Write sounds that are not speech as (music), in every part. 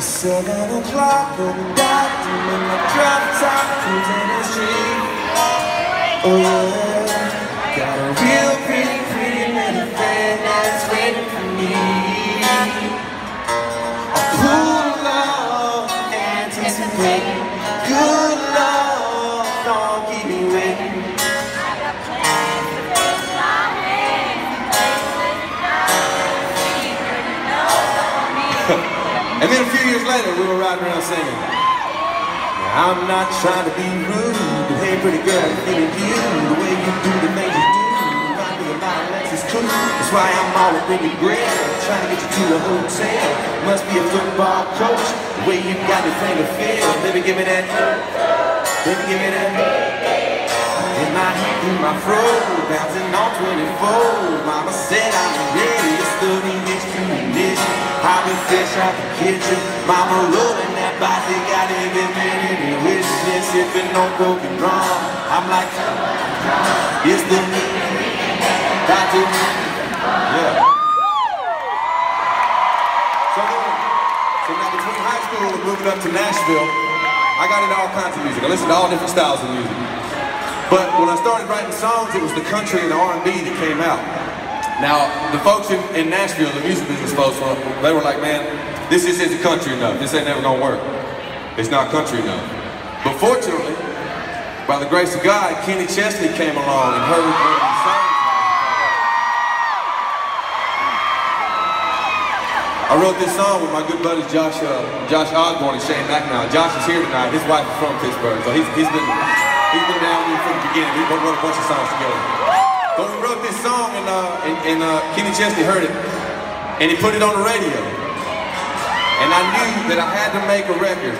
It's seven o'clock on the dot, I'm my drop top, cruising the street. Oh yeah, got a real pretty, pretty little friend that's waiting for me. A pool love, anticipating. Good love, don't keep me waiting. (laughs) And then a few years later, we were riding around singing. I'm not trying to be rude, but hey, pretty girl, I'm feeling you. The way you do the things you do, remind me of my Alexis Cool. That's why I'm all up in your grill, trying to get you to the hotel. Must be a football coach, the way you got me playing the field. Baby, give me that. Baby, give me that. In my through my fro, bouncing on 24. Mama said I'm fresh out the kitchen. Mama rolling that body, got every minute and wishing and sipping on coke and rum. I'm like, it's the to yeah. So so now between high school and moving up to Nashville, I got into all kinds of music. I listened to all different styles of music. But when I started writing songs, it was the country and the R&B that came out. Now, the folks in, in Nashville, the music business folks, they were like, man, this isn't country enough. This ain't never gonna work. It's not country enough. But fortunately, by the grace of God, Kenny Chesney came along and heard these songs. I wrote this song with my good buddies Josh, uh, Josh Osborne and Shane McNally. Josh is here tonight. His wife is from Pittsburgh, so he's, he's been he's been down me from the beginning. We wrote a bunch of songs together. But we wrote this song and uh, and, and uh, Kenny Chesney heard it, and he put it on the radio. And I knew that I had to make a record.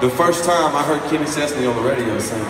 The first time I heard Kenny Chesney on the radio sing.